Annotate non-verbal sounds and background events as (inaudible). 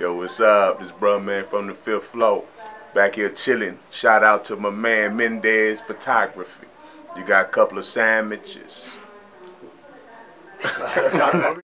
Yo, what's up? This Bruh Man from the fifth floor. Back here chilling. Shout out to my man Mendez Photography. You got a couple of sandwiches. (laughs) (laughs)